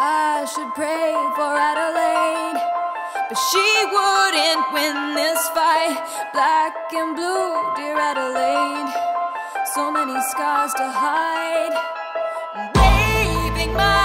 I should pray for Adelaide. But she wouldn't win this fight. Black and blue, dear Adelaide. So many scars to hide. Waving my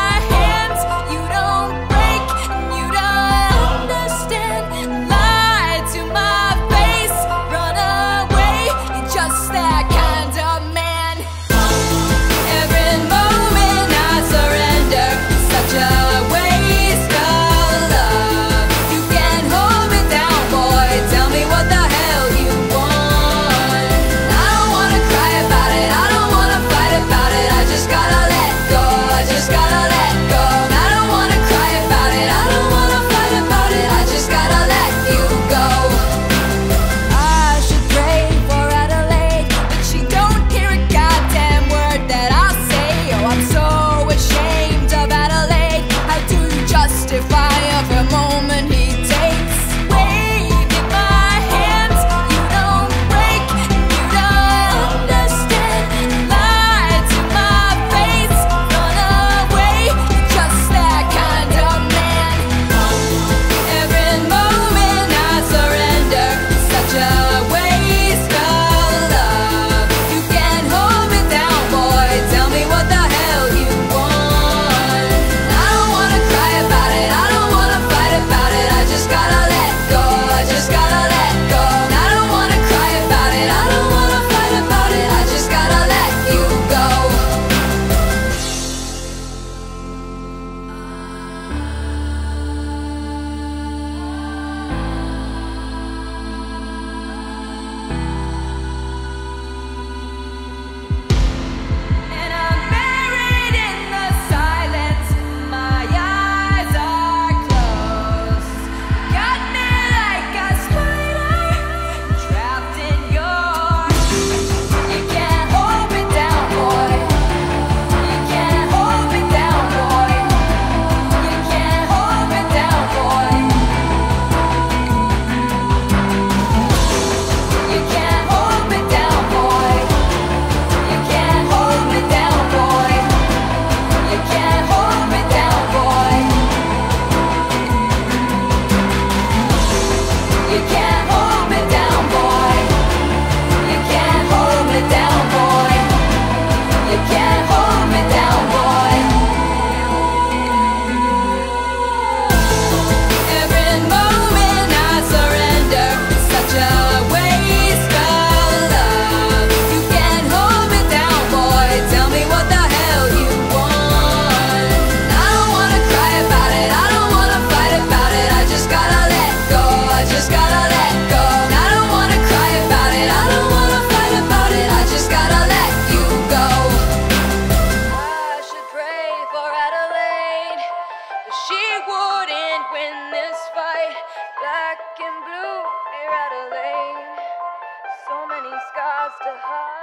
you can. has to hide.